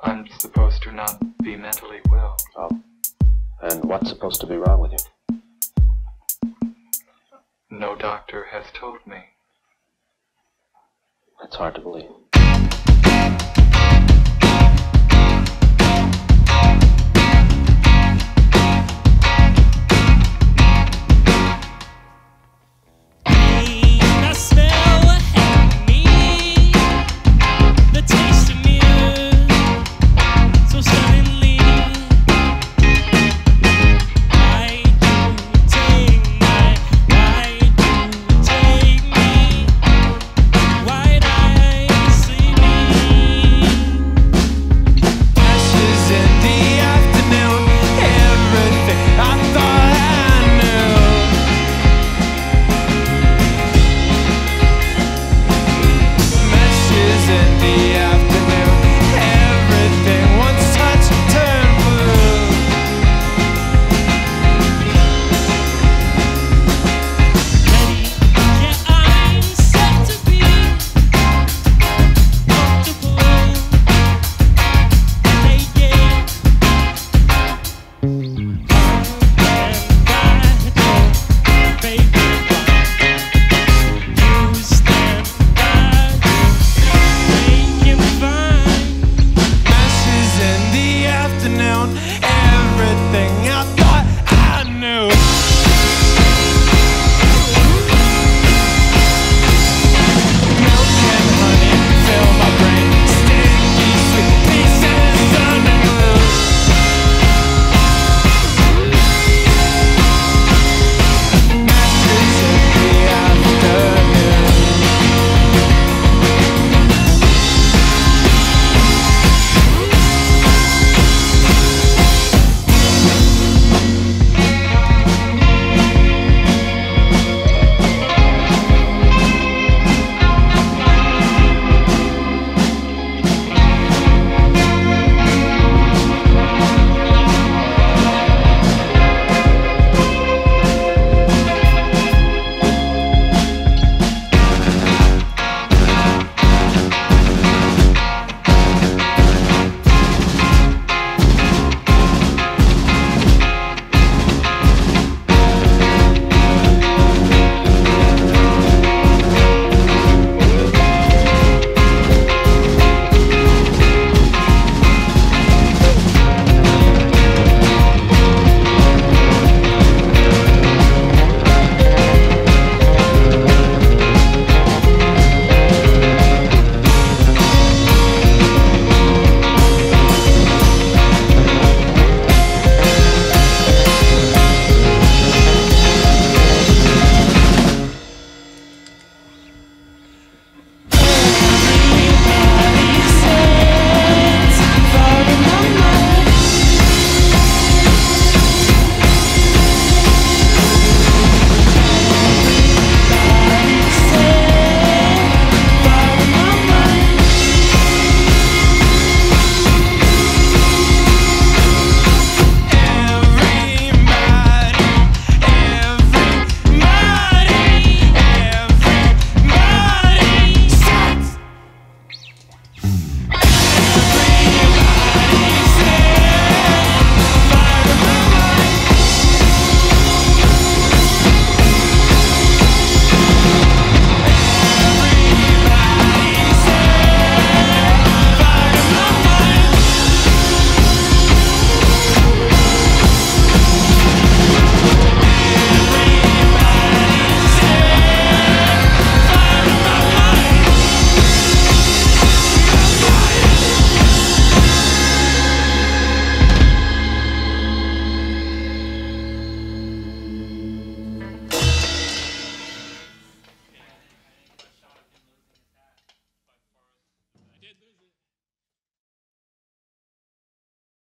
I'm supposed to not be mentally well. Oh. And what's supposed to be wrong with you? No doctor has told me. That's hard to believe. In the down everything up.